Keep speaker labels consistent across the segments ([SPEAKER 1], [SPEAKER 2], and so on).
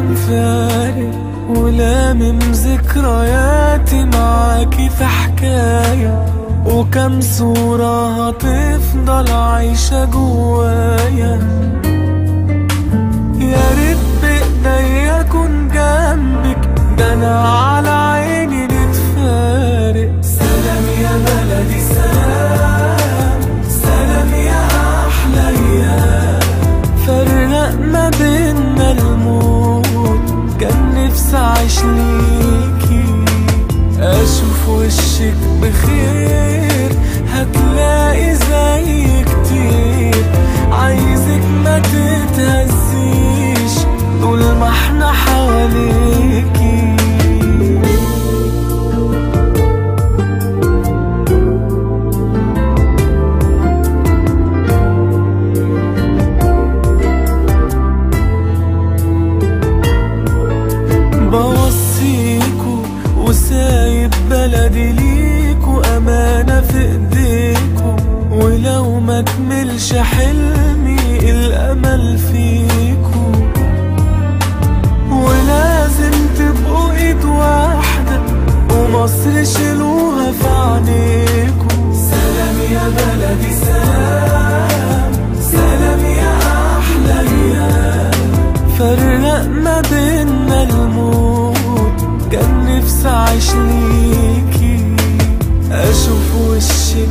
[SPEAKER 1] أمثالي ولامم ذكرياتي معاكي في حكاية. وكم صورة هتفضل عايشة جوايا. يا ريت ليكي أشوف وشك بخير فيكوا ولازم تبقوا إيد واحدة ومصر شيلوها في عينيكوا سلام يا بلدي سلام. سلام يا أحلى أيام. فرق ما بينا الموت كان نفسي أعيش ليكي. أشوف وشك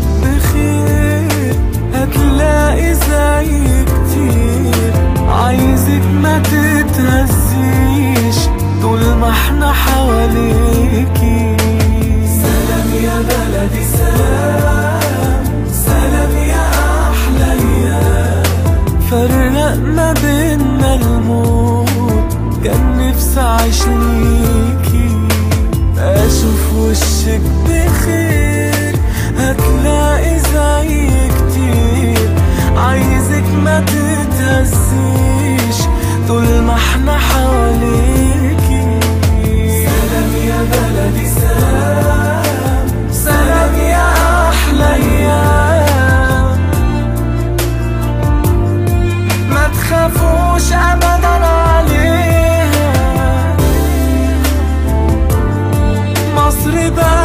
[SPEAKER 1] فرق ما بينا الموت. كان نفسي أعيش ليكي تخافوش ابدا عليها. مصر بقى